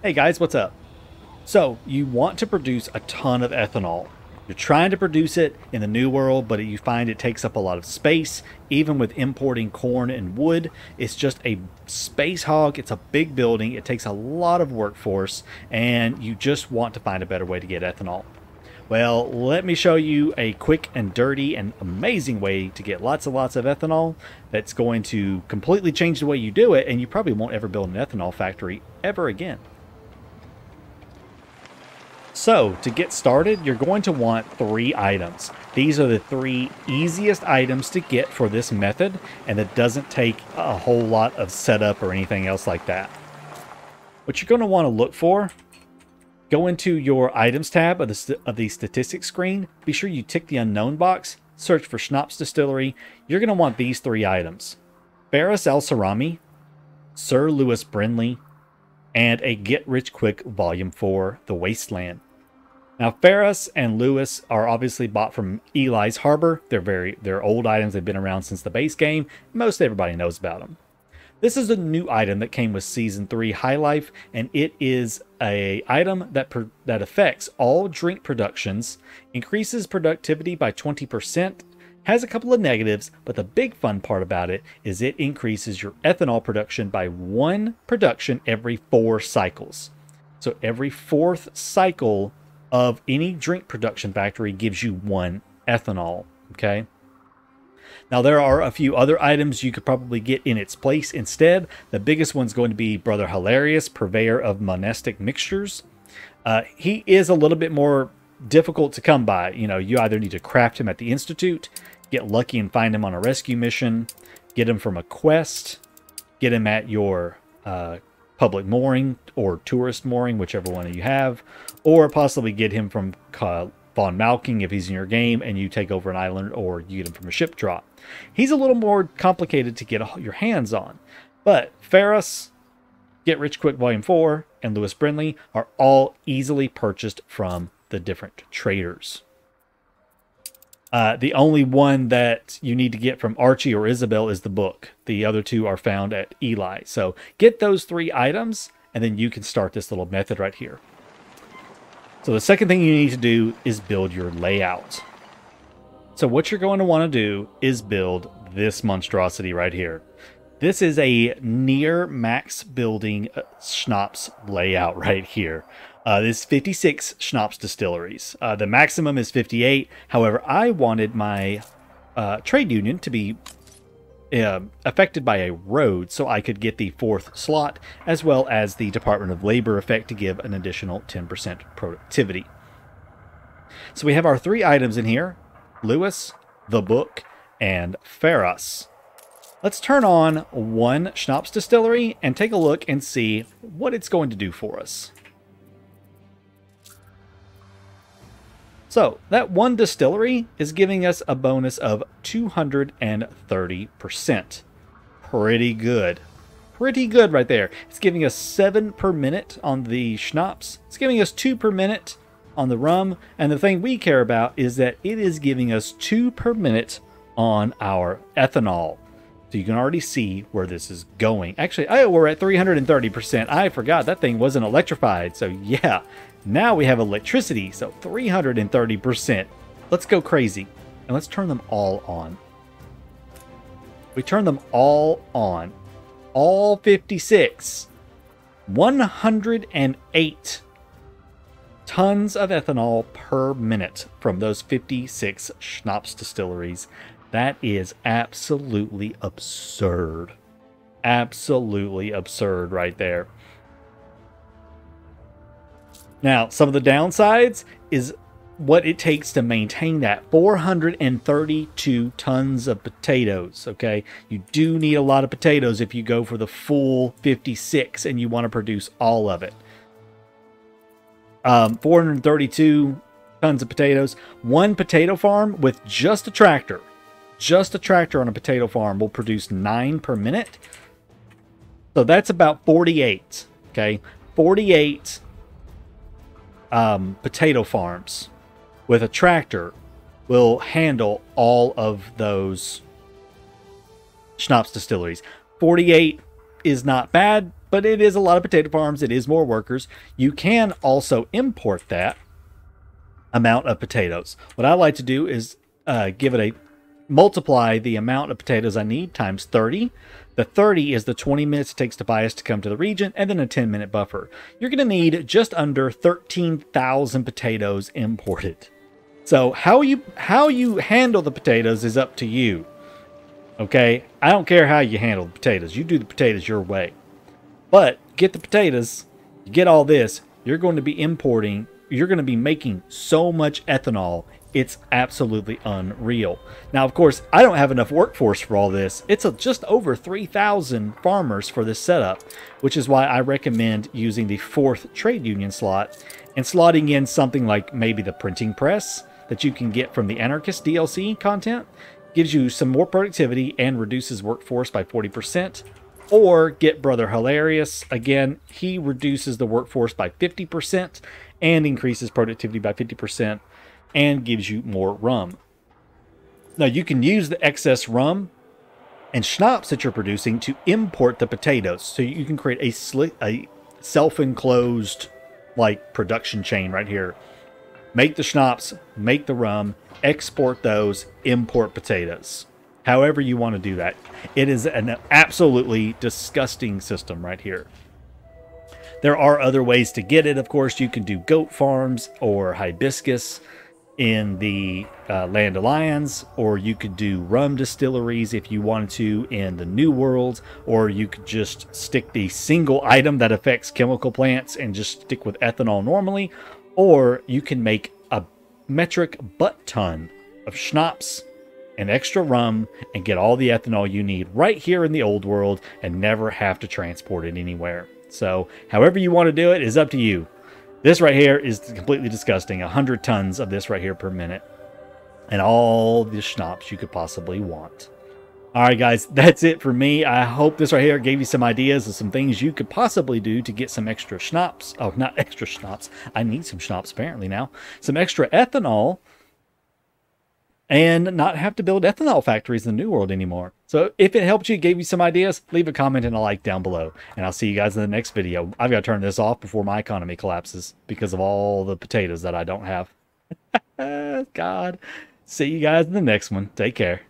Hey guys, what's up? So, you want to produce a ton of ethanol. You're trying to produce it in the new world, but you find it takes up a lot of space. Even with importing corn and wood, it's just a space hog. It's a big building. It takes a lot of workforce, and you just want to find a better way to get ethanol. Well, let me show you a quick and dirty and amazing way to get lots and lots of ethanol that's going to completely change the way you do it, and you probably won't ever build an ethanol factory ever again. So, to get started, you're going to want three items. These are the three easiest items to get for this method, and it doesn't take a whole lot of setup or anything else like that. What you're going to want to look for, go into your items tab of the, of the statistics screen, be sure you tick the unknown box, search for Schnapps Distillery. You're going to want these three items. Ferus El Serami, Sir Lewis Brindley, and a Get Rich Quick Volume 4, The Wasteland. Now, Ferris and Lewis are obviously bought from Eli's Harbor. They're very they're old items. They've been around since the base game. Most everybody knows about them. This is a new item that came with Season 3 High Life, and it is a item that that affects all drink productions, increases productivity by 20%, has a couple of negatives, but the big fun part about it is it increases your ethanol production by one production every four cycles. So every fourth cycle of any drink production factory gives you one ethanol. Okay. Now, there are a few other items you could probably get in its place instead. The biggest one's going to be Brother Hilarius, purveyor of monastic mixtures. Uh, he is a little bit more difficult to come by. You know, you either need to craft him at the Institute, get lucky and find him on a rescue mission, get him from a quest, get him at your uh, public mooring or tourist mooring, whichever one you have, or possibly get him from Von Malching if he's in your game and you take over an island or you get him from a ship drop. He's a little more complicated to get your hands on, but Ferris, Get Rich Quick Volume 4, and Lewis Brindley are all easily purchased from the different traders. Uh, the only one that you need to get from Archie or Isabel is the book. The other two are found at Eli. So get those three items, and then you can start this little method right here. So the second thing you need to do is build your layout. So what you're going to want to do is build this monstrosity right here. This is a near max building uh, schnapps layout right here. Uh, this 56 schnapps distilleries. Uh, the maximum is 58. However, I wanted my uh, trade union to be uh, affected by a road so I could get the fourth slot, as well as the Department of Labor effect to give an additional 10% productivity. So we have our three items in here Lewis, the book, and Ferus. Let's turn on one schnapps distillery and take a look and see what it's going to do for us. So that one distillery is giving us a bonus of 230%. Pretty good. Pretty good right there. It's giving us 7 per minute on the schnapps. It's giving us 2 per minute on the rum. And the thing we care about is that it is giving us 2 per minute on our ethanol. So you can already see where this is going. Actually, oh, we're at 330%. I forgot that thing wasn't electrified. So yeah, now we have electricity, so 330%. Let's go crazy, and let's turn them all on. We turn them all on. All 56. 108 tons of ethanol per minute from those 56 schnapps distilleries. That is absolutely absurd. Absolutely absurd right there. Now, some of the downsides is what it takes to maintain that 432 tons of potatoes. Okay, you do need a lot of potatoes if you go for the full 56 and you want to produce all of it. Um, 432 tons of potatoes. One potato farm with just a tractor, just a tractor on a potato farm will produce nine per minute. So that's about 48. Okay, 48 um, potato farms with a tractor will handle all of those schnapps distilleries. 48 is not bad. but it is a lot of potato farms. It is more workers. You can also import that amount of potatoes. What I like to do is uh, give it a multiply the amount of potatoes I need times 30. The 30 is the 20 minutes it takes Tobias to come to the region, and then a 10 minute buffer. You're going to need just under 13,000 potatoes imported. So how you how you handle the potatoes is up to you. Okay? I don't care how you handle the potatoes. You do the potatoes your way. But get the potatoes, you get all this, you're going to be importing, you're going to be making so much ethanol it's absolutely unreal. Now, of course, I don't have enough workforce for all this. It's a, just over 3,000 farmers for this setup, which is why I recommend using the fourth trade union slot and slotting in something like maybe the printing press that you can get from the Anarchist DLC content. Gives you some more productivity and reduces workforce by 40%. Or get Brother Hilarius. Again, he reduces the workforce by 50% and increases productivity by 50% and gives you more rum. Now, you can use the excess rum and schnapps that you're producing to import the potatoes. So you can create a, sli- a self-enclosed like production chain right here. Make the schnapps, make the rum, export those, import potatoes. However you want to do that. It is an absolutely disgusting system right here. There are other ways to get it. Of course, you can do goat farms or hibiscus in the uh, Land of Lions, or you could do rum distilleries if you wanted to in the New World, or you could just stick the single item that affects chemical plants and just stick with ethanol normally, or you can make a metric butt ton of schnapps and extra rum and get all the ethanol you need right here in the old world and never have to transport it anywhere. So, however you want to do it is up to you. This right here is completely disgusting. 100 tons of this right here per minute. And all the schnapps you could possibly want. Alright guys, that's it for me. I hope this right here gave you some ideas of some things you could possibly do to get some extra schnapps. Oh, not extra schnapps. I need some schnapps apparently now. Some extra ethanol and not have to build ethanol factories in the New World anymore. So if it helped you, gave you some ideas, leave a comment and a like down below. And I'll see you guys in the next video. I've got to turn this off before my economy collapses because of all the potatoes that I don't have. God. See you guys in the next one. Take care.